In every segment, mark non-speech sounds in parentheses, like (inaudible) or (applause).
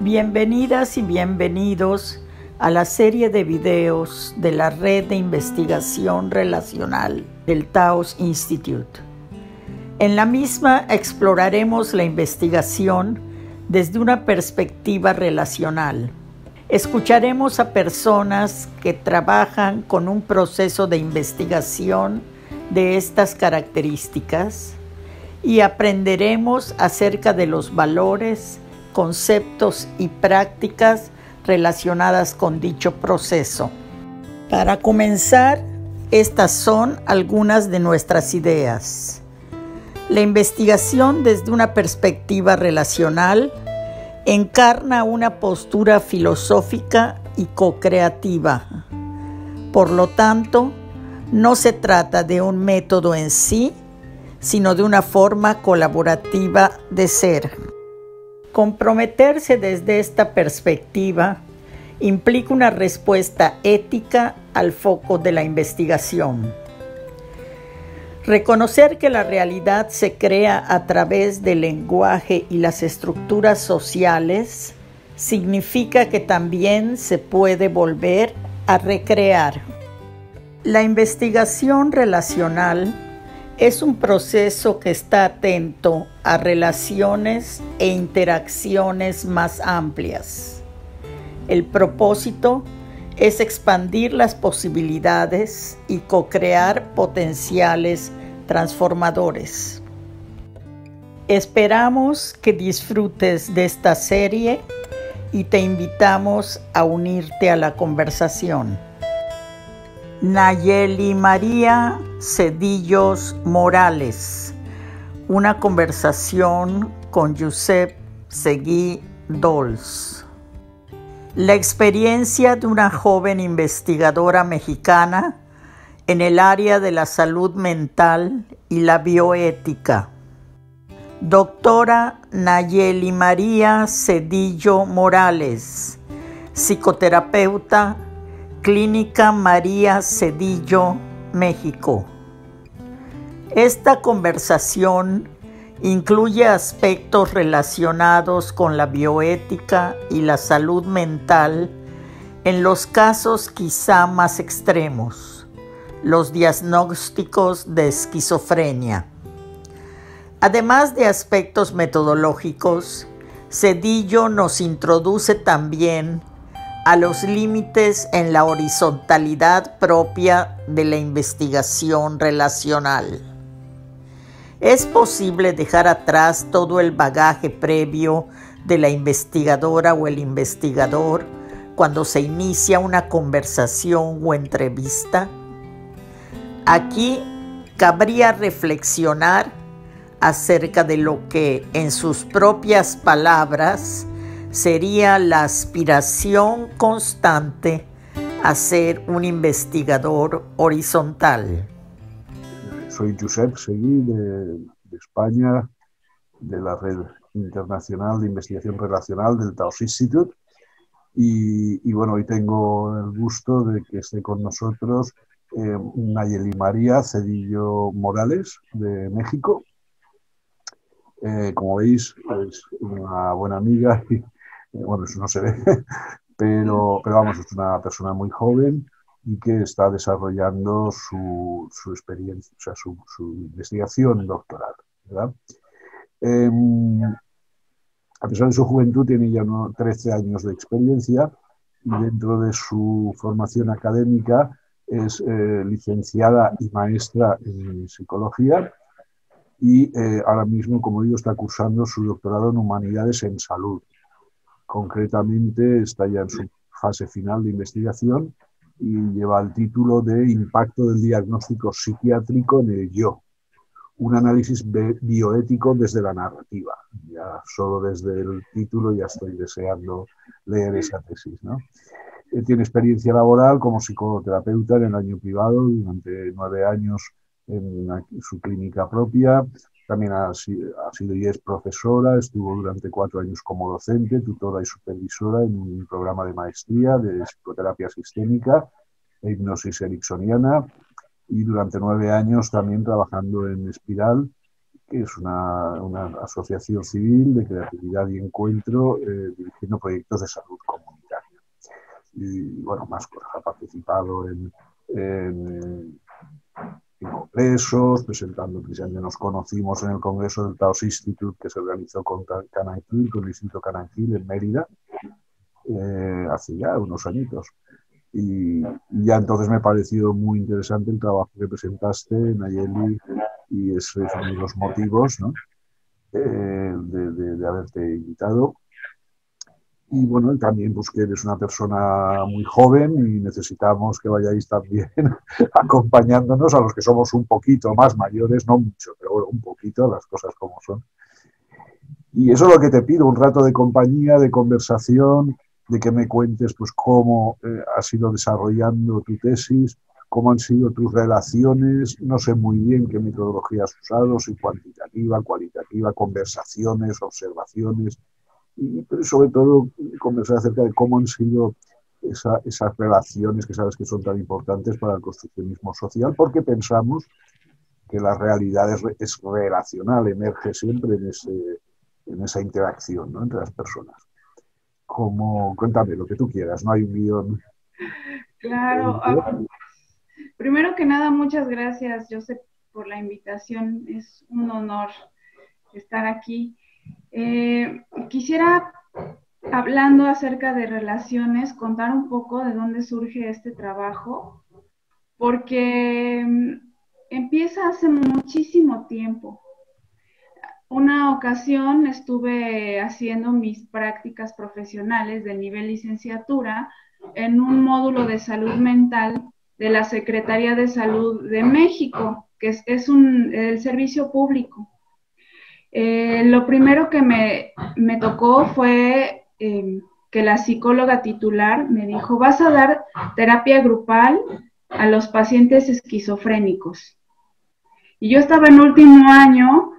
Bienvenidas y bienvenidos a la serie de videos de la Red de Investigación Relacional del Taos Institute. En la misma exploraremos la investigación desde una perspectiva relacional. Escucharemos a personas que trabajan con un proceso de investigación de estas características y aprenderemos acerca de los valores, conceptos y prácticas relacionadas con dicho proceso. Para comenzar, estas son algunas de nuestras ideas. La investigación desde una perspectiva relacional encarna una postura filosófica y co-creativa. Por lo tanto, no se trata de un método en sí, sino de una forma colaborativa de ser. Comprometerse desde esta perspectiva implica una respuesta ética al foco de la investigación. Reconocer que la realidad se crea a través del lenguaje y las estructuras sociales significa que también se puede volver a recrear. La investigación relacional es un proceso que está atento a relaciones e interacciones más amplias. El propósito es expandir las posibilidades y co-crear potenciales transformadores. Esperamos que disfrutes de esta serie y te invitamos a unirte a la conversación. Nayeli María Cedillos Morales. Una conversación con Josep Seguí Dols. La experiencia de una joven investigadora mexicana en el área de la salud mental y la bioética. Doctora Nayeli María Cedillo Morales, psicoterapeuta Clínica María Cedillo, México. Esta conversación incluye aspectos relacionados con la bioética y la salud mental en los casos quizá más extremos, los diagnósticos de esquizofrenia. Además de aspectos metodológicos, Cedillo nos introduce también a los límites en la horizontalidad propia de la investigación relacional. Es posible dejar atrás todo el bagaje previo de la investigadora o el investigador cuando se inicia una conversación o entrevista. Aquí cabría reflexionar acerca de lo que, en sus propias palabras, sería la aspiración constante a ser un investigador horizontal. Soy Josep Seguí de, España, de la Red Internacional de Investigación Relacional del Taos Institute. Y, bueno, hoy tengo el gusto de que esté con nosotros eh, Nayeli María Cedillo Morales de México. Eh, como veis, es una buena amiga y, bueno, eso no se ve, (laughs) pero, pero vamos, es una persona muy joven y que está desarrollando su, experiencia, o sea, su, su investigación doctoral. ¿verdad? Em, a pesar de su juventud, tiene ya 13 años de experiencia y dentro de su formación académica es eh, licenciada y maestra en psicología y eh, ahora mismo, como digo, está cursando su doctorado en humanidades en salud. Concretamente está ya en su fase final de investigación y lleva el título de Impacto del diagnóstico psiquiátrico en el yo, un análisis bioético desde la narrativa. Ya solo desde el título ya estoy deseando leer esa tesis. ¿no? Eh, tiene experiencia laboral como psicoterapeuta en el año privado durante nueve años en su clínica propia, también ha, sido y es profesora, estuvo durante cuatro años como docente, tutora y supervisora en un programa de maestría de psicoterapia sistémica e hipnosis ericksoniana y durante nueve años también trabajando en Espiral que es una, asociación civil de creatividad y encuentro eh, dirigiendo proyectos de salud comunitaria. Y bueno, más cosas, ha participado en, en, congresos, presentando, precisamente nos conocimos en el congreso del Taos Institute que se organizó con Cananquil, con el Instituto Cananquil en Mérida, eh, hace ya unos añitos. Y, ya entonces me ha parecido muy interesante el trabajo que presentaste, Nayeli, y ese es uno de los motivos ¿no? Eh, de, de, haberte invitado. Y bueno, también pues que eres una persona muy joven y necesitamos que vayáis también (laughs) acompañándonos a los que somos un poquito más mayores, no mucho, pero bueno, un poquito, las cosas como son. Y eso es lo que te pido, un rato de compañía, de conversación, de que me cuentes pues cómo eh, has ido desarrollando tu tesis, cómo han sido tus relaciones, no sé muy bien qué metodología has usado, si cuantitativa, cualitativa, conversaciones, observaciones, y sobre todo conversar acerca de cómo han sido esas relaciones que sabes que son tan importantes para el construccionismo social, porque pensamos que la realidad es, relacional, emerge siempre en, ese, en esa interacción entre las personas como, cuéntame lo que tú quieras, no hay un guion. Claro. Ah, primero que nada, muchas gracias, Josep, por la invitación. Es un honor estar aquí. Eh, quisiera, hablando acerca de relaciones, contar un poco de dónde surge este trabajo, porque mm, empieza hace muchísimo tiempo una ocasión estuve haciendo mis prácticas profesionales de nivel licenciatura en un módulo de salud mental de la Secretaría de Salud de México, que es, un, el servicio público. Eh, lo primero que me, tocó fue em, que la psicóloga titular me dijo, vas a dar terapia grupal a los pacientes esquizofrénicos. Y yo estaba en último año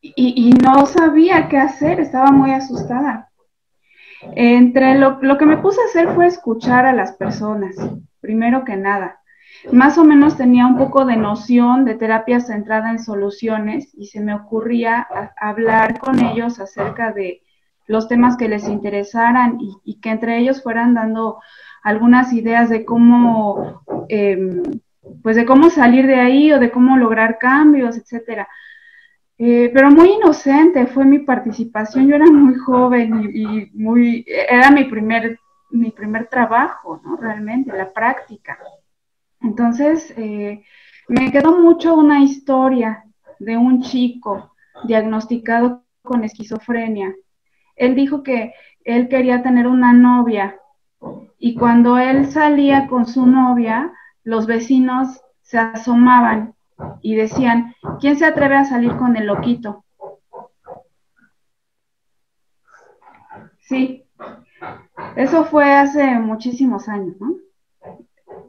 y, no sabía qué hacer, estaba muy asustada. Entre lo, lo, que me puse a hacer fue escuchar a las personas, primero que nada. Más o menos tenía un poco de noción de terapia centrada en soluciones y se me ocurría hablar con ellos acerca de los temas que les interesaran y, que entre ellos fueran dando algunas ideas de cómo, em, pues de cómo salir de ahí o de cómo lograr cambios, etcétera. Eh, pero muy inocente fue mi participación. Yo era muy joven y, muy, era mi primer, mi primer trabajo, ¿no? Realmente, la práctica. Entonces, eh, me quedó mucho una historia de un chico diagnosticado con esquizofrenia. Él dijo que él quería tener una novia y cuando él salía con su novia, los vecinos se asomaban y decían, ¿quién se atreve a salir con el loquito? Sí, eso fue hace muchísimos años, ¿no?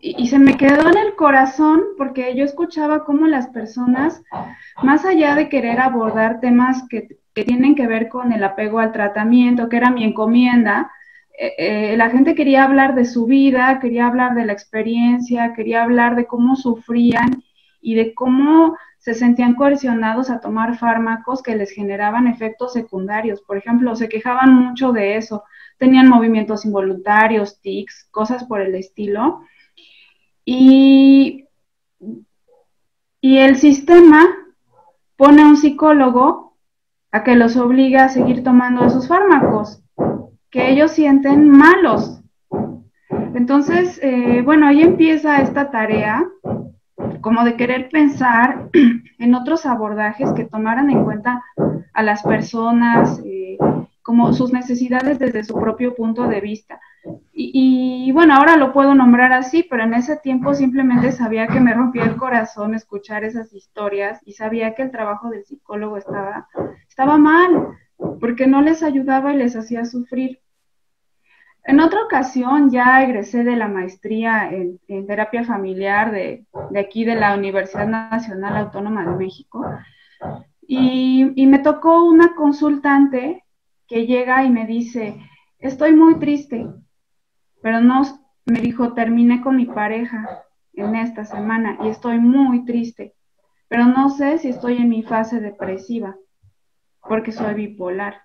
Y, se me quedó en el corazón porque yo escuchaba cómo las personas, más allá de querer abordar temas que, tienen que ver con el apego al tratamiento, que era mi encomienda, eh, eh, la gente quería hablar de su vida, quería hablar de la experiencia, quería hablar de cómo sufrían y de cómo se sentían coercionados a tomar fármacos que les generaban efectos secundarios. Por ejemplo, se quejaban mucho de eso. Tenían movimientos involuntarios, tics, cosas por el estilo. Y, el sistema pone a un psicólogo a que los obliga a seguir tomando esos fármacos, que ellos sienten malos. Entonces, eh, bueno, ahí empieza esta tarea como de querer pensar (clears throat) en otros abordajes que tomaran en cuenta a las personas, eh, como sus necesidades desde su propio punto de vista. Y, bueno, ahora lo puedo nombrar así, pero en ese tiempo simplemente sabía que me rompía el corazón escuchar esas historias y sabía que el trabajo del psicólogo estaba, estaba mal, porque no les ayudaba y les hacía sufrir. En otra ocasión ya egresé de la maestría en, terapia familiar de, aquí de la Universidad Nacional Autónoma de México y, y me tocó una consultante que llega y me dice, estoy muy triste, pero no, me dijo, terminé con mi pareja en esta semana y estoy muy triste. pero no sé si estoy en mi fase depresiva, porque soy bipolar.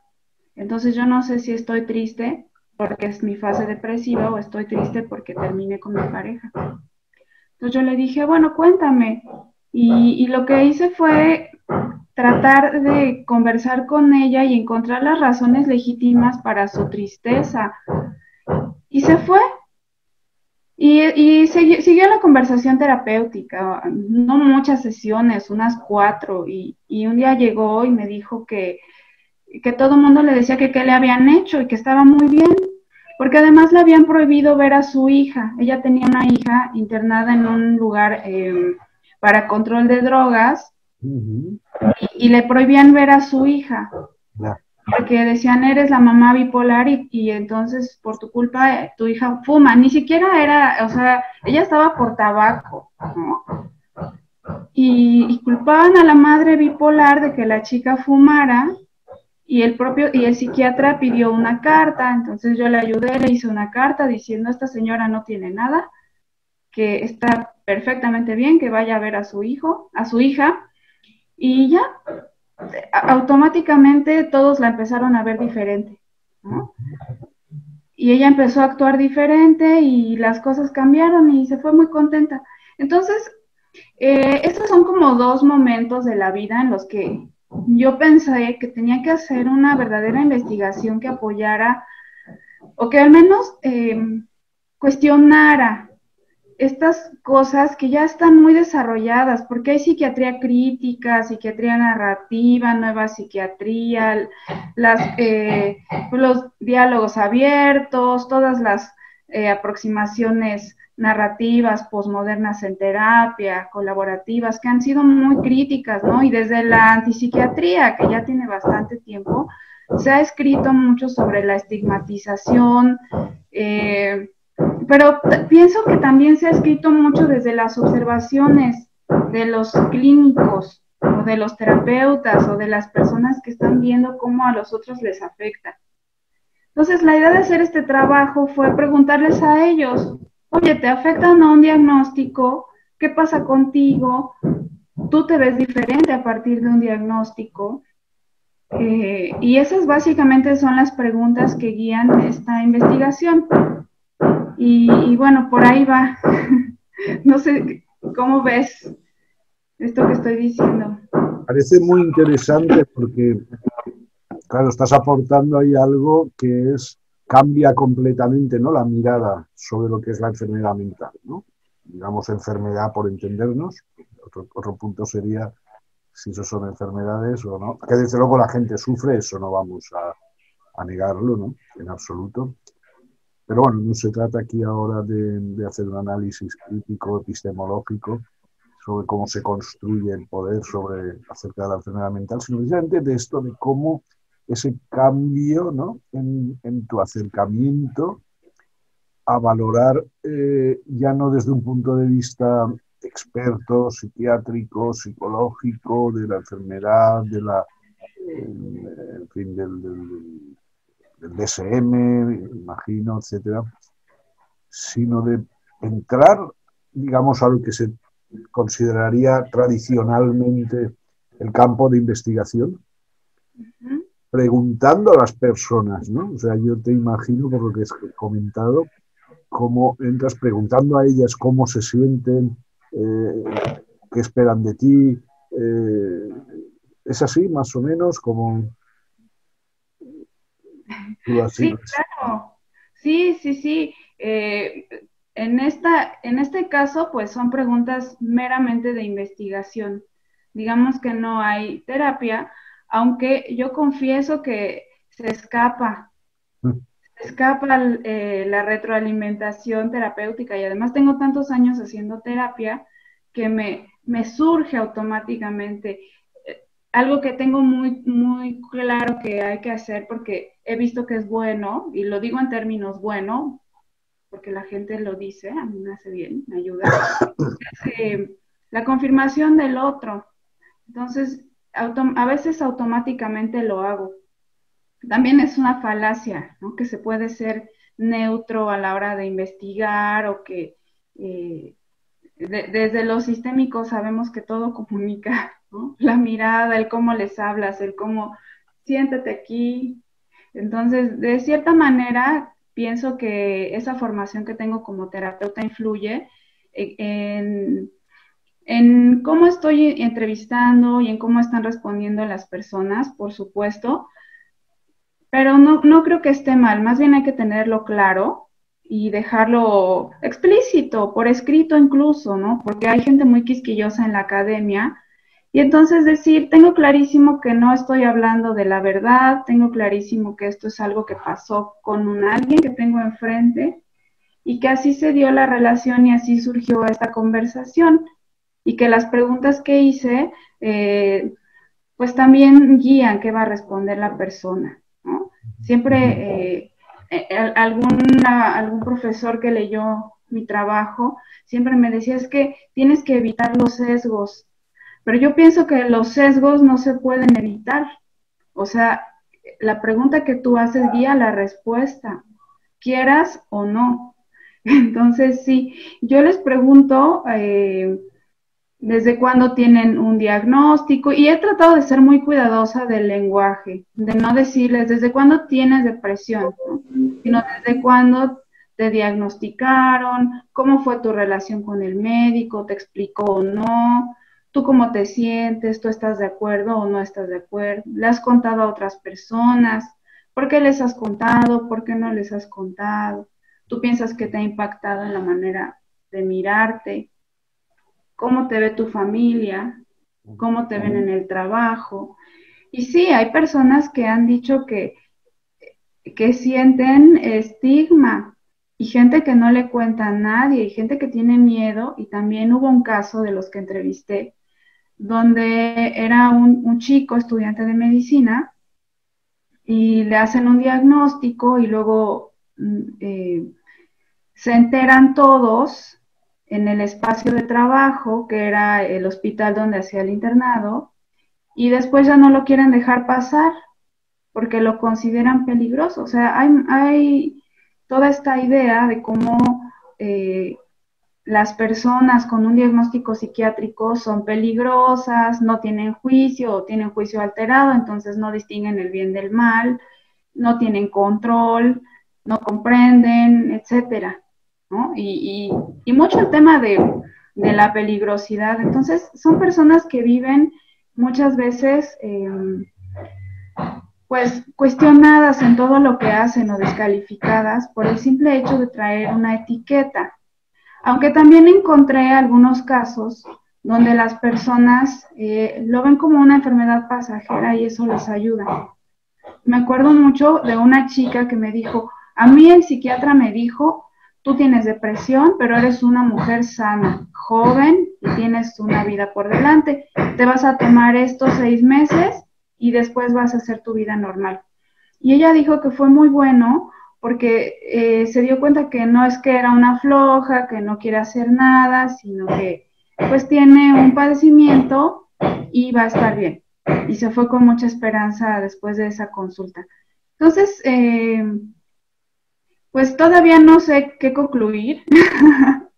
Entonces yo no sé si estoy triste porque es mi fase depresiva o estoy triste porque terminé con mi pareja. Entonces yo le dije, bueno, cuéntame. Y, y lo que hice fue tratar de conversar con ella y encontrar las razones legítimas para su tristeza. Y se fue. Y, y siguió la conversación terapéutica, no muchas sesiones, unas cuatro, y, y un día llegó y me dijo que, que todo el mundo le decía que qué le habían hecho y que estaba muy bien, porque además le habían prohibido ver a su hija. Ella tenía una hija internada en un lugar eh, para control de drogas y, le prohibían ver a su hija. Porque decían, eres la mamá bipolar y, entonces por tu culpa eh, tu hija fuma. Ni siquiera era, o sea, ella estaba por tabaco, Y, y, culpaban a la madre bipolar de que la chica fumara y el propio y el psiquiatra pidió una carta, entonces yo le ayudé, le hice una carta diciendo esta señora no tiene nada, que está perfectamente bien, que vaya a ver a su hijo, a su hija y ya automáticamente todos la empezaron a ver diferente, Y ella empezó a actuar diferente y las cosas cambiaron y se fue muy contenta. Entonces, eh, estos son como dos momentos de la vida en los que yo pensé que tenía que hacer una verdadera investigación que apoyara o que al menos eh, cuestionara estas cosas que ya están muy desarrolladas, porque hay psiquiatría crítica, psiquiatría narrativa, nueva psiquiatría, eh, los diálogos abiertos, todas las eh, aproximaciones narrativas posmodernas en terapia, colaborativas, que han sido muy críticas, ¿no? Y desde la antipsiquiatría, que ya tiene bastante tiempo, se ha escrito mucho sobre la estigmatización, eh, pero pienso que también se ha escrito mucho desde las observaciones de los clínicos o de los terapeutas o de las personas que están viendo cómo a los otros les afecta. Entonces, la idea de hacer este trabajo fue preguntarles a ellos, oye, ¿te afecta o no un diagnóstico? ¿Qué pasa contigo? ¿Tú te ves diferente a partir de un diagnóstico? Eh, y esas básicamente son las preguntas que guían esta investigación. Y, bueno, por ahí va. (laughs) no sé cómo ves esto que estoy diciendo. Parece muy interesante porque, claro, estás aportando ahí algo que es cambia completamente ¿no? la mirada sobre lo que es la enfermedad mental. ¿no? Digamos enfermedad por entendernos. Otro, otro punto sería si eso son enfermedades o no. Que desde luego la gente sufre, eso no vamos a, a negarlo, ¿no? En absoluto. Pero bueno, no se trata aquí ahora de, hacer un análisis crítico, epistemológico, sobre cómo se construye el poder sobre, acerca de la enfermedad mental, sino precisamente de esto, de cómo ese cambio ¿no? en, tu acercamiento a valorar eh, ya no desde un punto de vista experto, psiquiátrico, psicológico, de la enfermedad, de la, en fin, del DSM, imagino, etcétera, sino de entrar, digamos, a lo que se consideraría tradicionalmente el campo de investigación, preguntando a las personas, ¿no? O sea, yo te imagino, por lo que he comentado, cómo entras preguntando a ellas cómo se sienten, eh, qué esperan de ti. Eh, ¿Es así, más o menos, como Sí, claro. Sí, sí, sí. Eh, en, esta, en este caso, pues son preguntas meramente de investigación. Digamos que no hay terapia, aunque yo confieso que se escapa, mm. se escapa eh, la retroalimentación terapéutica y además tengo tantos años haciendo terapia que me, me surge automáticamente algo que tengo muy, muy claro que hay que hacer porque he visto que es bueno, y lo digo en términos bueno, porque la gente lo dice, a mí me hace bien, me ayuda, (coughs) eh, la confirmación del otro. Entonces, a veces automáticamente lo hago. También es una falacia, ¿no? Que se puede ser neutro a la hora de investigar o que, eh, desde lo sistémico sabemos que todo (laughs) comunica, La mirada, el cómo les hablas, el cómo siéntate aquí. Entonces, de cierta manera, pienso que esa formación que tengo como terapeuta influye en, en cómo estoy entrevistando y en cómo están respondiendo las personas, por supuesto, pero no, no creo que esté mal, más bien hay que tenerlo claro y dejarlo explícito, por escrito incluso, ¿no? Porque hay gente muy quisquillosa en la academia. Y entonces decir, tengo clarísimo que no estoy hablando de la verdad, tengo clarísimo que esto es algo que pasó con un alguien que tengo enfrente y que así se dio la relación y así surgió esta conversación y que las preguntas que hice eh, pues también guían qué va a responder la persona, ¿no? Siempre eh, eh, eh, algún profesor que leyó mi trabajo siempre me decía es que tienes que evitar los sesgos, pero yo pienso que los sesgos no se pueden evitar. O sea, la pregunta que tú haces guía la respuesta, quieras o no. (laughs) Entonces, sí, yo les pregunto, eh, desde cuándo tienen un diagnóstico y he tratado de ser muy cuidadosa del lenguaje, de no decirles desde cuándo tienes depresión, sino desde cuándo te diagnosticaron, cómo fue tu relación con el médico, te explicó o no, tú cómo te sientes, tú estás de acuerdo o no estás de acuerdo, le has contado a otras personas, ¿por qué les has contado? ¿Por qué no les has contado? ¿Tú piensas que te ha impactado en la manera de mirarte? cómo te ve tu familia, cómo te ven en el trabajo. Y sí, hay personas que han dicho que, que sienten estigma y gente que no le cuenta a nadie y gente que tiene miedo. Y también hubo un caso de los que entrevisté donde era un, chico estudiante de medicina y le hacen un diagnóstico y luego mm, eh, se enteran todos en el espacio de trabajo, que era el hospital donde hacía el internado, y después ya no lo quieren dejar pasar porque lo consideran peligroso. O sea, hay, toda esta idea de cómo eh, las personas con un diagnóstico psiquiátrico son peligrosas, no tienen juicio o tienen juicio alterado, entonces no distinguen el bien del mal, no tienen control, no comprenden, etcétera. Y, mucho el tema de, la peligrosidad. Entonces, son personas que viven muchas veces, em, pues, cuestionadas en todo lo que hacen o descalificadas por el simple hecho de traer una etiqueta. Aunque también encontré algunos casos donde las personas eh, lo ven como una enfermedad pasajera y eso les ayuda. Me acuerdo mucho de una chica que me dijo, a mí el psiquiatra me dijo tú tienes depresión, pero eres una mujer sana, joven y tienes una vida por delante. Te vas a tomar estos seis meses y después vas a hacer tu vida normal. Y ella dijo que fue muy bueno porque eh, se dio cuenta que no es que era una floja, que no quiere hacer nada, sino que pues tiene un padecimiento y va a estar bien. Y se fue con mucha esperanza después de esa consulta. Entonces, eh, pues todavía no sé qué concluir, (laughs)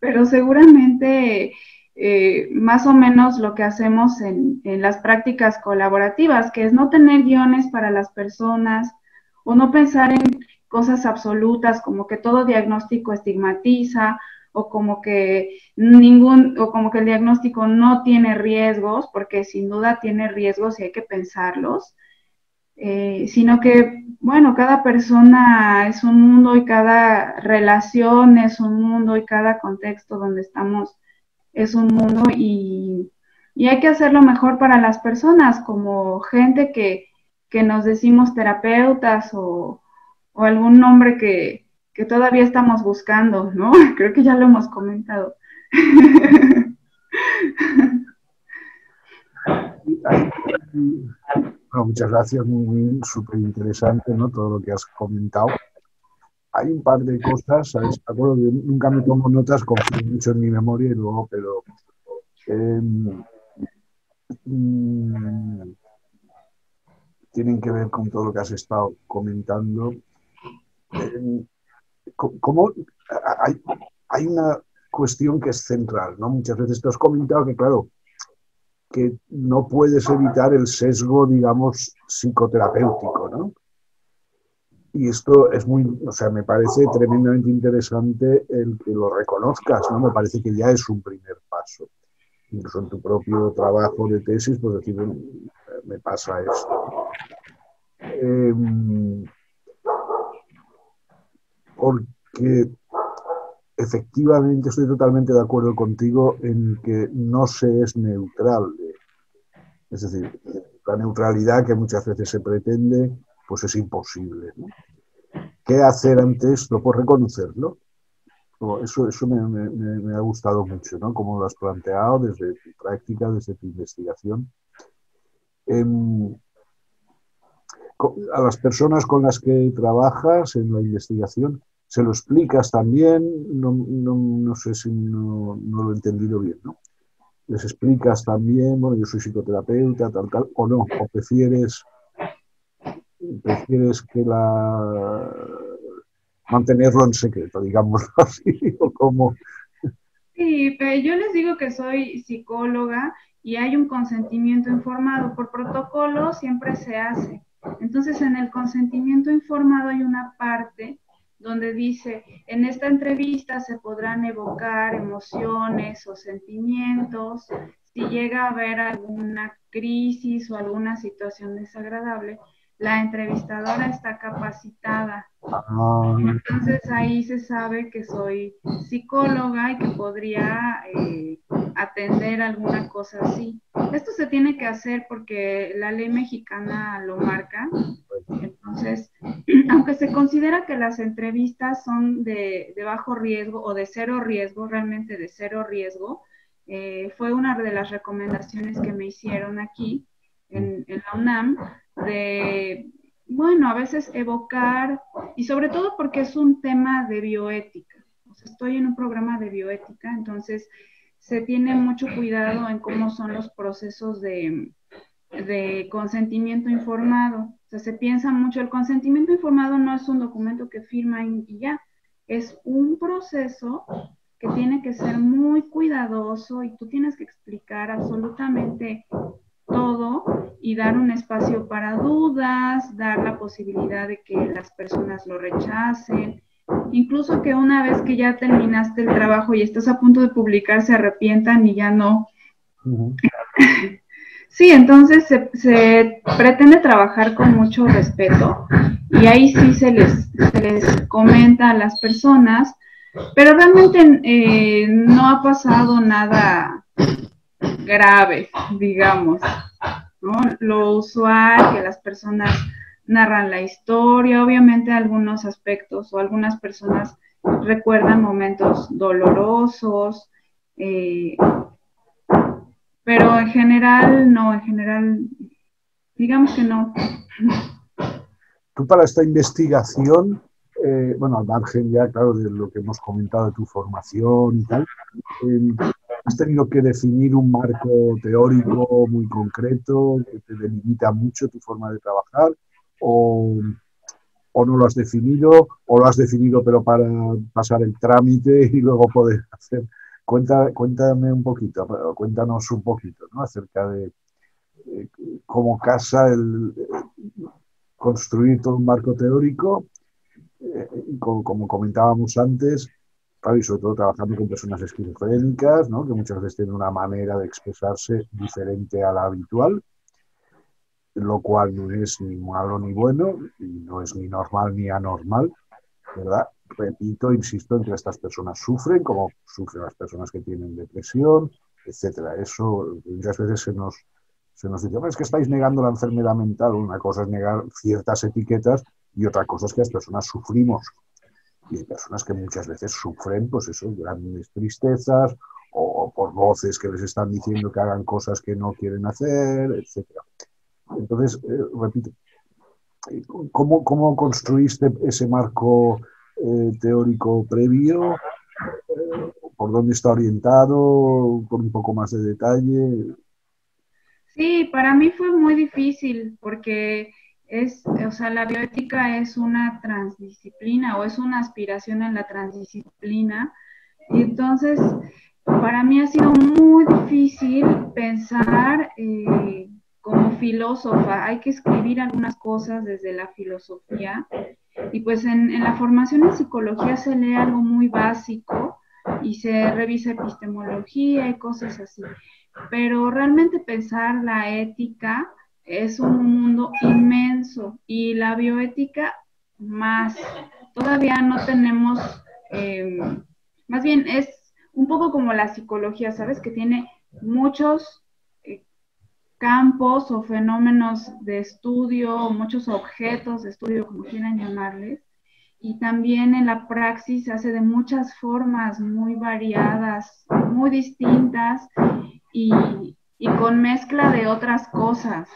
pero seguramente eh, más o menos lo que hacemos en, las prácticas colaborativas, que es no tener guiones para las personas o no pensar en cosas absolutas como que todo diagnóstico estigmatiza o como que ningún o como que el diagnóstico no tiene riesgos, porque sin duda tiene riesgos y hay que pensarlos. Eh, sino que, bueno, cada persona es un mundo y cada relación es un mundo y cada contexto donde estamos es un mundo y, hay que hacerlo mejor para las personas, como gente que, nos decimos terapeutas o, algún nombre que, que todavía estamos buscando, ¿no? (laughs) Creo que ya lo hemos comentado. (laughs) Muchas gracias, muy, súper interesante ¿no? todo lo que has comentado. Hay un par de cosas, ¿sabes? Acuerdo, yo nunca me tomo notas, confío mucho en mi memoria y luego, pero em, mm, tienen que ver con todo lo que has estado comentando. Em, ¿Cómo hay, hay una cuestión que es central, ¿no? Muchas veces te has comentado que, claro, que no puedes evitar el sesgo, digamos, psicoterapéutico, ¿no? Y esto es muy, o sea, me parece tremendamente interesante el que lo reconozcas, ¿no? Me parece que ya es un primer paso. Incluso en tu propio trabajo de tesis, pues decir, me pasa esto. Em, porque efectivamente estoy totalmente de acuerdo contigo en que no se es neutral. Es decir, la neutralidad que muchas veces se pretende, pues es imposible. ¿Qué hacer ante esto? Pues reconocerlo. Eso, eso me, ha gustado mucho, ¿no? Como lo has planteado desde tu práctica, desde tu investigación. Em, a las personas con las que trabajas en la investigación, ¿se lo explicas también? No, no, sé si no, lo he entendido bien, ¿no? ¿Les explicas también, bueno, yo soy psicoterapeuta, tal, tal, o no? ¿O prefieres, prefieres que la mantenerlo en secreto, digamos (laughs) así, o como... Sí, yo les digo que soy psicóloga y hay un consentimiento informado. Por protocolo siempre se hace. Entonces, en el consentimiento informado hay una parte donde dice, en esta entrevista se podrán evocar emociones o sentimientos, si llega a haber alguna crisis o alguna situación desagradable, la entrevistadora está capacitada. Ah. Entonces ahí se sabe que soy psicóloga y que podría eh, atender alguna cosa así. Esto se tiene que hacer porque la ley mexicana lo marca. Entonces, aunque se considera que las entrevistas son de, bajo riesgo o de cero riesgo, realmente de cero riesgo, eh, fue una de las recomendaciones que me hicieron aquí en, en la UNAM de, bueno, a veces evocar, y sobre todo porque es un tema de bioética. Estoy en un programa de bioética, entonces se tiene mucho cuidado en cómo son los procesos de, de consentimiento informado. O sea, se piensa mucho, el consentimiento informado no es un documento que firma y ya, es un proceso que tiene que ser muy cuidadoso y tú tienes que explicar absolutamente todo y dar un espacio para dudas, dar la posibilidad de que las personas lo rechacen, incluso que una vez que ya terminaste el trabajo y estás a punto de publicar se arrepientan y ya no. Sí, entonces se, pretende trabajar con mucho respeto y ahí sí se les, les comenta a las personas, pero realmente eh, no ha pasado nada grave, digamos. ¿no? Lo usual, que las personas narran la historia, obviamente algunos aspectos o algunas personas recuerdan momentos dolorosos, eh, pero en general no, en general, digamos que no. Tú para esta investigación, eh, bueno, al margen ya, claro, de lo que hemos comentado de tu formación y tal, eh, has tenido que definir un marco teórico muy concreto que te delimita mucho tu forma de trabajar o, no lo has definido o lo has definido pero para pasar el trámite y luego poder hacer. Cuenta, cuéntame un poquito, cuéntanos un poquito ¿no? acerca de cómo casa el construir todo un marco teórico, eh, como comentábamos antes, y sobre todo trabajando con personas esquizofrénicas, ¿no? que muchas veces tienen una manera de expresarse diferente a la habitual, lo cual no es ni malo ni bueno, y no es ni normal ni anormal, ¿verdad? Repito, insisto en que estas personas sufren, como sufren las personas que tienen depresión, etcétera. Eso muchas veces se nos, se nos dice, es que estáis negando la enfermedad mental. Una cosa es negar ciertas etiquetas y otra cosa es que las personas sufrimos y hay personas que muchas veces sufren, pues eso, grandes tristezas o por voces que les están diciendo que hagan cosas que no quieren hacer, etc. Entonces, eh, repito, ¿cómo, ¿cómo, construiste ese marco eh, teórico previo? Eh, ¿Por dónde está orientado? Con un poco más de detalle. Sí, para mí fue muy difícil porque es, o sea, la bioética es una transdisciplina o es una aspiración en la transdisciplina Y entonces, para mí ha sido muy difícil pensar eh, como filósofa. Hay que escribir algunas cosas desde la filosofía. Y pues en, en la formación en psicología se lee algo muy básico y se revisa epistemología y cosas así. Pero realmente pensar la ética es un mundo inmenso y la bioética más. Todavía no tenemos, em, más bien es un poco como la psicología, ¿sabes? Que tiene muchos eh, campos o fenómenos de estudio, muchos objetos de estudio, como quieran llamarles, y también en la praxis se hace de muchas formas muy variadas, muy distintas y, y con mezcla de otras cosas.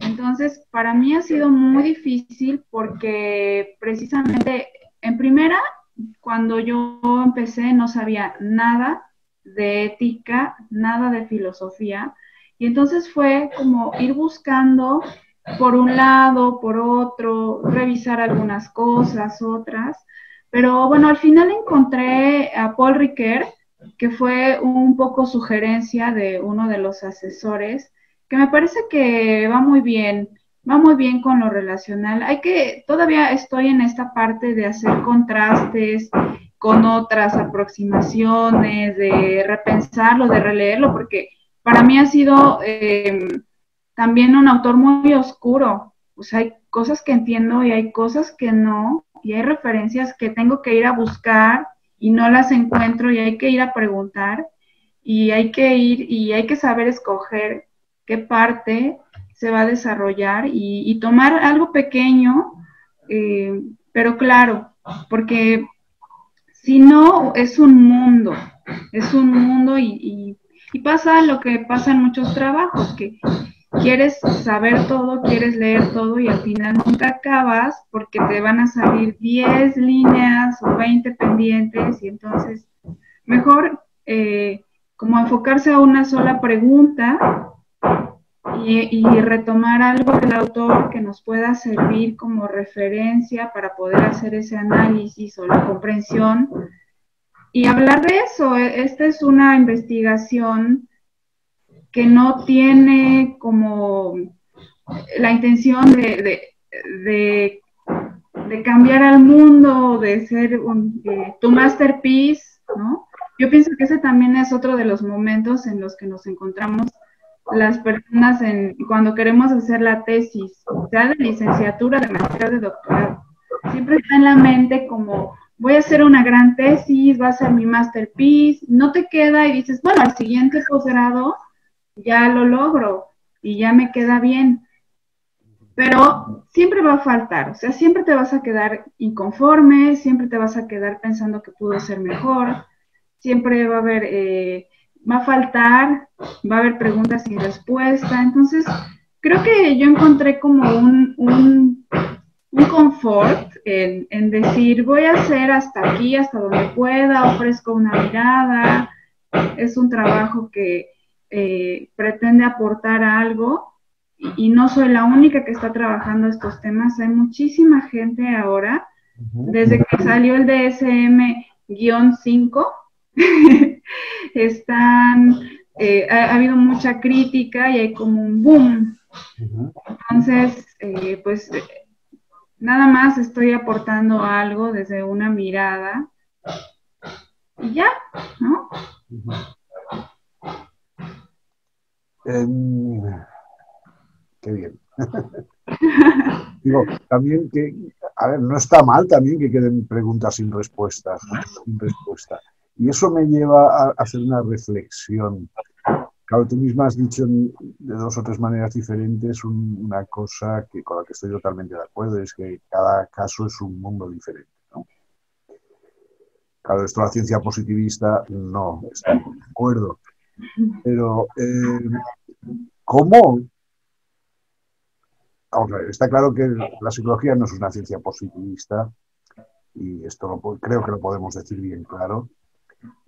Entonces, para mí ha sido muy difícil porque precisamente, en primera, cuando yo empecé no sabía nada de ética, nada de filosofía, y entonces fue como ir buscando por un lado, por otro, revisar algunas cosas, otras, pero bueno, al final encontré a Paul Riquet, que fue un poco sugerencia de uno de los asesores, que me parece que va muy bien, va muy bien con lo relacional. Hay que, todavía estoy en esta parte de hacer contrastes con otras aproximaciones, de repensarlo, de releerlo, porque para mí ha sido em, también un autor muy oscuro. O sea, hay cosas que entiendo y hay cosas que no, y hay referencias que tengo que ir a buscar y no las encuentro y hay que ir a preguntar y hay que ir y hay que saber escoger qué parte se va a desarrollar y, tomar algo pequeño, eh, pero claro, porque si no es un mundo, es un mundo y, pasa lo que pasa en muchos trabajos, que quieres saber todo, quieres leer todo y al final nunca acabas porque te van a salir 10 líneas o 20 pendientes y entonces mejor eh, como enfocarse a una sola pregunta y, retomar algo del autor que nos pueda servir como referencia para poder hacer ese análisis o la comprensión y hablar de eso. E, esta es una investigación que no tiene como la intención de, de, cambiar al mundo, de ser tu masterpiece, ¿no? Yo pienso que ese también es otro de los momentos en los que nos encontramos las personas en, cuando queremos hacer la tesis, sea de licenciatura, de maestría, de doctorado. Siempre está en la mente como, voy a hacer una gran tesis, va a ser mi masterpiece, no te queda y dices, bueno, al siguiente posgrado ya lo logro y ya me queda bien. Pero siempre va a faltar, o sea, siempre te vas a quedar inconforme, siempre te vas a quedar pensando que pudo ser mejor, siempre va a haber eh, va a faltar, va a haber preguntas sin respuesta. Entonces, creo que yo encontré como un, un, confort en, decir, voy a hacer hasta aquí, hasta donde pueda, ofrezco una mirada, es un trabajo que eh, pretende aportar algo y, no soy la única que está trabajando estos temas, hay muchísima gente ahora, desde que salió el DSM-5, (laughs) están, eh, ha, habido mucha crítica y hay como un boom. Entonces, eh, pues nada más estoy aportando algo desde una mirada y ya, ¿no? Qué bien. (laughs) Digo, también que, a ver, no está mal también que queden preguntas sin respuestas, sin respuesta. Y eso me lleva a hacer una reflexión. Claro, tú misma has dicho de dos o tres maneras diferentes una cosa que, con la que estoy totalmente de acuerdo, es que cada caso es un mundo diferente. Claro, esto la ciencia positivista no está de acuerdo. Pero, eh, ¿cómo? está claro que la psicología no es una ciencia positivista, y esto lo, creo que lo podemos decir bien claro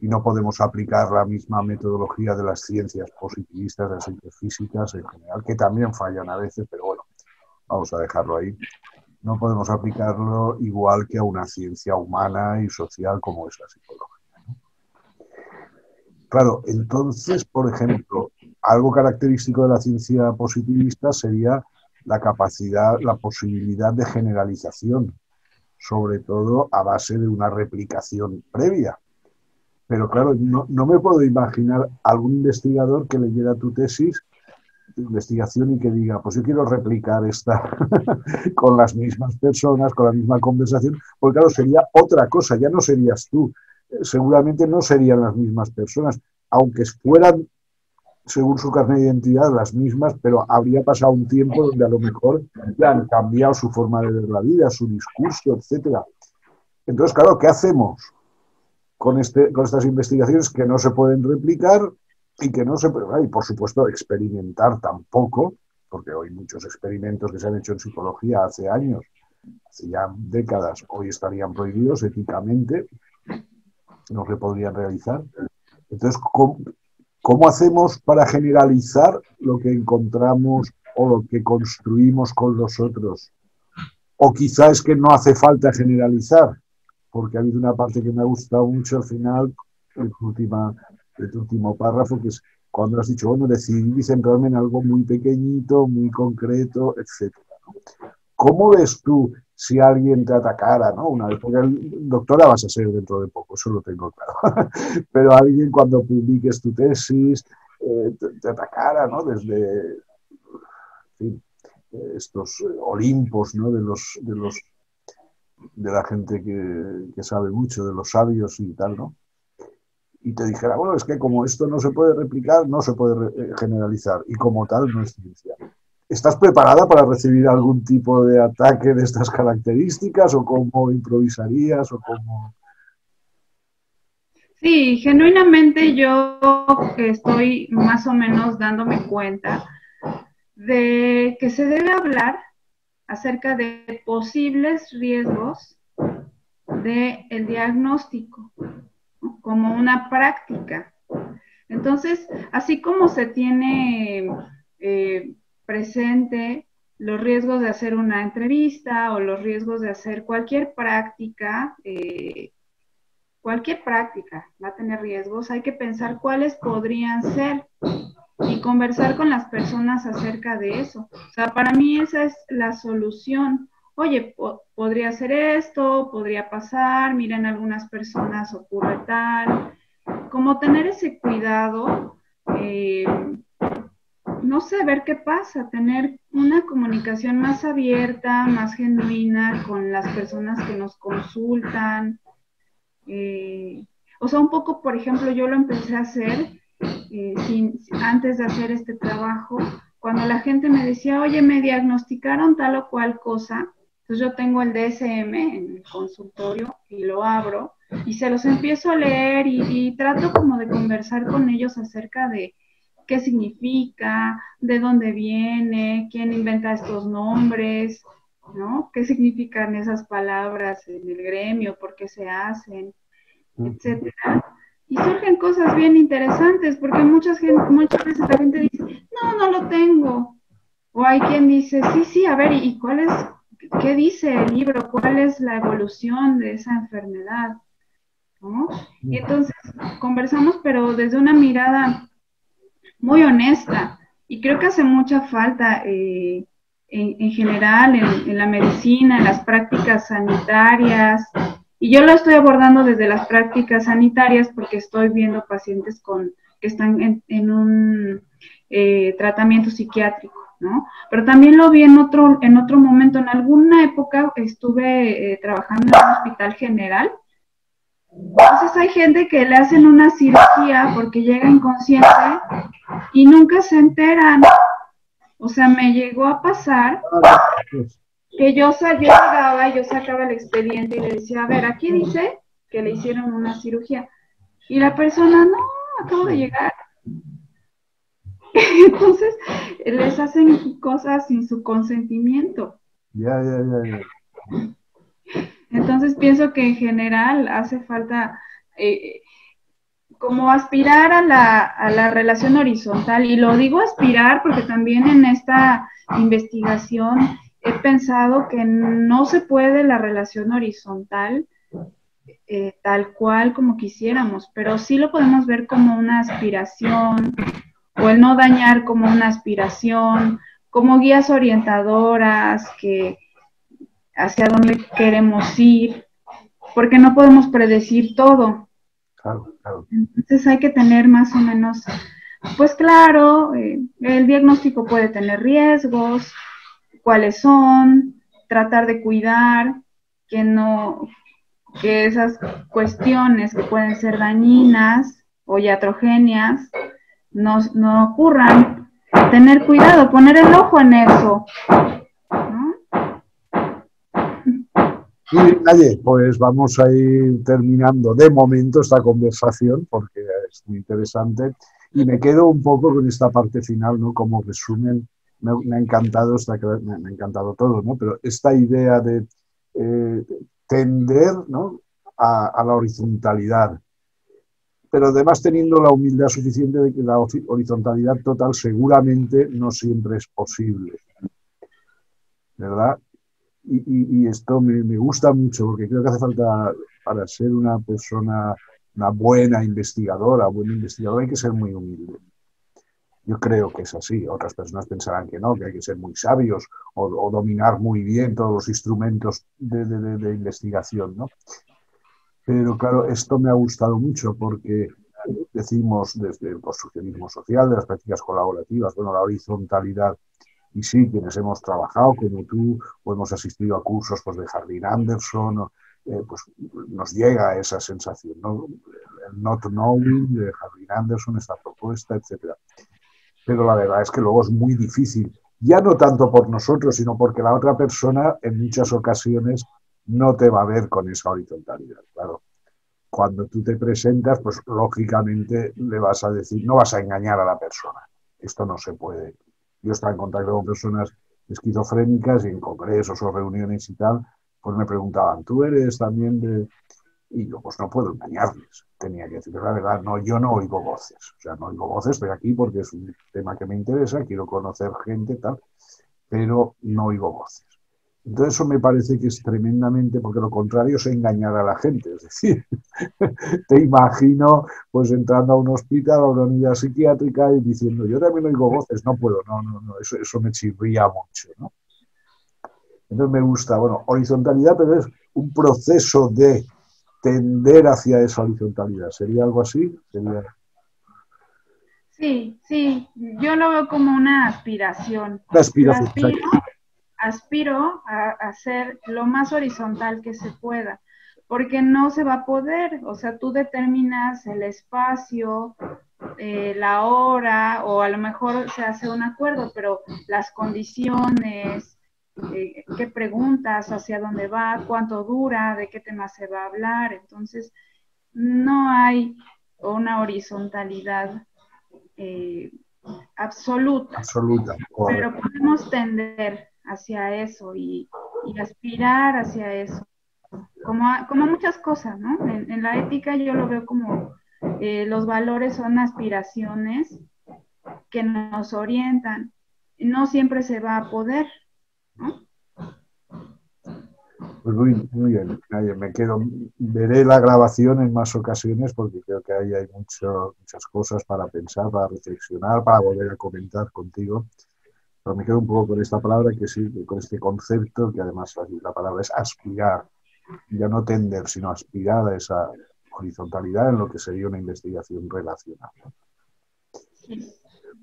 y no podemos aplicar la misma metodología de las ciencias positivistas, de las ciencias físicas en general, que también fallan a veces, pero bueno, vamos a dejarlo ahí. No podemos aplicarlo igual que a una ciencia humana y social como es la psicología. Claro, entonces, por ejemplo, algo característico de la ciencia positivista sería la capacidad, la posibilidad de generalización, sobre todo a base de una replicación previa. Pero claro, no, me puedo imaginar algún investigador que leyera tu tesis de investigación y que diga, pues yo quiero replicar esta (laughs) con las mismas personas, con la misma conversación, porque claro, sería otra cosa, ya no serías tú, seguramente no serían las mismas personas, aunque fueran según su carnet de identidad, las mismas, pero habría pasado un tiempo donde a lo mejor ya han cambiado su forma de ver la vida, su discurso, etcétera. Entonces, claro, ¿qué hacemos con, este, con estas investigaciones que no se pueden replicar y que no se pueden, y por supuesto, experimentar tampoco, porque hoy muchos experimentos que se han hecho en psicología hace años, hace ya décadas, hoy estarían prohibidos éticamente, no se podrían realizar. Entonces, ¿cómo, ¿Cómo hacemos para generalizar lo que encontramos o lo que construimos con los otros? O quizá es que no hace falta generalizar, porque ha habido una parte que me ha gustado mucho al final, el, última, el último párrafo, que es cuando has dicho, bueno, decidí centrarme en algo muy pequeñito, muy concreto, etc. ¿Cómo ves tú si alguien te atacara, ¿no? Una vez, porque doctora vas a ser dentro de poco, eso lo tengo claro. (laughs) Pero alguien cuando publiques tu tesis eh, te, atacara, ¿no? Desde estos olimpos, ¿no? De los, de los de la gente que, que, sabe mucho, de los sabios y tal, ¿no? Y te dijera, bueno, es que como esto no se puede replicar, no se puede eh, generalizar, y como tal no es ciencia. ¿Estás preparada para recibir algún tipo de ataque de estas características o cómo improvisarías o cómo... Sí, genuinamente yo estoy más o menos dándome cuenta de que se debe hablar acerca de posibles riesgos del el diagnóstico como una práctica. Entonces, así como se tiene eh, presente los riesgos de hacer una entrevista o los riesgos de hacer cualquier práctica, eh, cualquier práctica va a tener riesgos, hay que pensar cuáles podrían ser y conversar con las personas acerca de eso. O sea, para mí esa es la solución. Oye, podría ser esto, podría pasar, miren, algunas personas ocurre tal. Como tener ese cuidado eh, no sé, ver qué pasa, tener una comunicación más abierta, más genuina con las personas que nos consultan. Eh, o sea, un poco, por ejemplo, yo lo empecé a hacer eh, antes de hacer este trabajo, cuando la gente me decía, oye, me diagnosticaron tal o cual cosa, entonces yo tengo el DSM en el consultorio y lo abro y se los empiezo a leer y trato como de conversar con ellos acerca de qué significa, de dónde viene, quién inventa estos nombres, ¿no? ¿Qué significan esas palabras en el gremio, por qué se hacen, etcétera? Y surgen cosas bien interesantes, porque muchas, muchas veces la gente dice, no, no lo tengo. O hay quien dice, sí, sí, a ver, ¿y cuál es, qué dice el libro? ¿Cuál es la evolución de esa enfermedad? ¿No? Y entonces conversamos, pero desde una mirada muy honesta. Y creo que hace mucha falta eh, en, general en, la medicina, en las prácticas sanitarias. Y yo lo estoy abordando desde las prácticas sanitarias porque estoy viendo pacientes con, que están en, un eh, tratamiento psiquiátrico. ¿no? Pero también lo vi en otro, en otro momento, en alguna época estuve eh, trabajando en un hospital general entonces hay gente que le hacen una cirugía porque llega inconsciente y nunca se enteran. O sea, me llegó a pasar que yo, yo llegaba y yo sacaba el expediente y le decía, a ver, aquí dice que le hicieron una cirugía. Y la persona, no, acabo de llegar. (laughs) Entonces, les hacen cosas sin su consentimiento. Ya, ya, ya, ya. Entonces pienso que en general hace falta eh, como aspirar a la, a la relación horizontal. Y lo digo aspirar porque también en esta investigación he pensado que no se puede la relación horizontal eh, tal cual como quisiéramos, pero sí lo podemos ver como una aspiración o el no dañar como una aspiración, como guías orientadoras que hacia dónde queremos ir, porque no podemos predecir todo. Entonces hay que tener más o menos, pues claro, eh, el diagnóstico puede tener riesgos, cuáles son, tratar de cuidar que no, que esas cuestiones que pueden ser dañinas o iatrogenias no, no ocurran. Tener cuidado, poner el ojo en eso. Y pues vamos a ir terminando de momento esta conversación porque es muy interesante y me quedo un poco con esta parte final, ¿no? Como resumen, me, ha encantado esta, me, ha encantado todo, ¿no? Pero esta idea de eh, tender, ¿no? A, la horizontalidad, pero además teniendo la humildad suficiente de que la horizontalidad total seguramente no siempre es posible, ¿verdad? Y, esto me, gusta mucho porque creo que hace falta, para ser una persona, una buena investigadora, buen investigador, hay que ser muy humilde. Yo creo que es así. Otras personas pensarán que no, que hay que ser muy sabios o, dominar muy bien todos los instrumentos de, de, investigación, ¿no? Pero claro, esto me ha gustado mucho porque decimos desde el construccionismo social, de las prácticas colaborativas, bueno, la horizontalidad y sí, quienes hemos trabajado como tú o hemos asistido a cursos pues, de Jardín Anderson, eh, pues nos llega esa sensación, ¿no? el not knowing de Jardín Anderson, esta propuesta, etc. Pero la verdad es que luego es muy difícil, ya no tanto por nosotros, sino porque la otra persona en muchas ocasiones no te va a ver con esa horizontalidad. Claro, cuando tú te presentas, pues lógicamente le vas a decir, no vas a engañar a la persona. Esto no se puede yo estaba en contacto con personas esquizofrénicas y en congresos o reuniones y tal, pues me preguntaban, ¿tú eres también de...? Y yo, pues no puedo engañarles. Tenía que decir, la verdad, no, yo no oigo voces. O sea, no oigo voces, estoy aquí porque es un tema que me interesa, quiero conocer gente, tal, pero no oigo voces. Entonces eso me parece que es tremendamente, porque lo contrario es engañar a la gente. Es decir, (laughs) te imagino pues entrando a un hospital, a una unidad psiquiátrica y diciendo, yo también oigo voces, no puedo, no, no, no, eso, eso me chirría mucho. Entonces me gusta, bueno, horizontalidad, pero es un proceso de tender hacia esa horizontalidad. ¿Sería algo así? Sí, sí, yo lo veo como una aspiración. Aspiro a, ser lo más horizontal que se pueda, porque no se va a poder, o sea, tú determinas el espacio, eh, la hora, o a lo mejor se hace un acuerdo, pero las condiciones, eh, qué preguntas, hacia dónde va, cuánto dura, de qué tema se va a hablar, entonces no hay una horizontalidad eh, absoluta, absoluta pero podemos tender hacia eso y, aspirar hacia eso. Como, como muchas cosas, ¿no? En, la ética yo lo veo como eh, los valores son aspiraciones que nos orientan. No siempre se va a poder, Pues muy, bien, me quedo, veré la grabación en más ocasiones porque creo que ahí hay mucho, muchas cosas para pensar, para reflexionar, para volver a comentar contigo. Pero me quedo un poco con esta palabra, que sí, con este concepto, que además la palabra es aspirar, ya no tender, sino aspirar a esa horizontalidad en lo que sería una investigación relacional.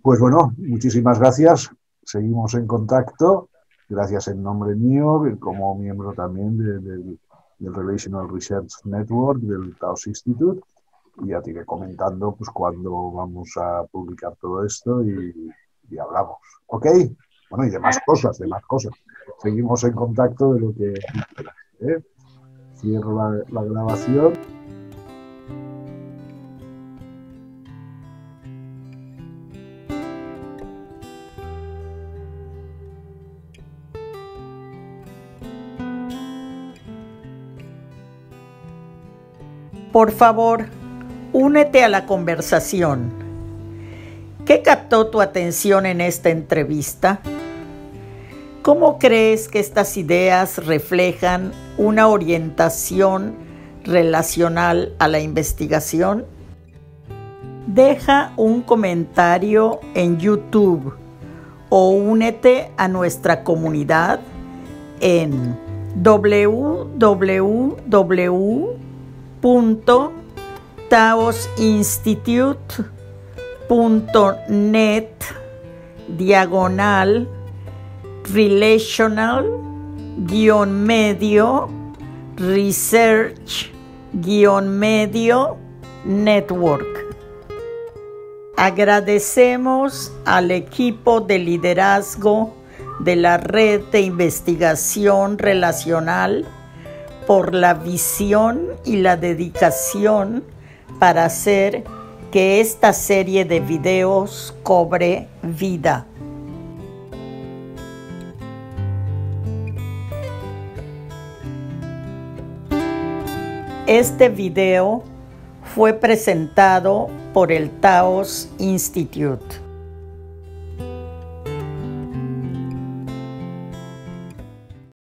Pues bueno, muchísimas gracias. Seguimos en contacto. Gracias en nombre mío, como miembro también del Relational Research Network del Taos Institute. Y ya te iré comentando pues, cuándo vamos a publicar todo esto y, hablamos. ¿Ok? Bueno, y demás cosas, demás cosas. Seguimos en contacto de lo que... ¿eh? Cierro la grabación. Por favor, únete a la conversación. ¿Qué captó tu atención en esta entrevista? ¿Cómo crees que estas ideas reflejan una orientación relacional a la investigación? Deja un comentario en YouTube o únete a nuestra comunidad en www.taosinstitute.net diagonal relational guion medio research guion medio network. Agradecemos al equipo de liderazgo de la red de investigación relacional por la visión y la dedicación para hacer que esta serie de videos cobre vida. Este video fue presentado por el Taos Institute.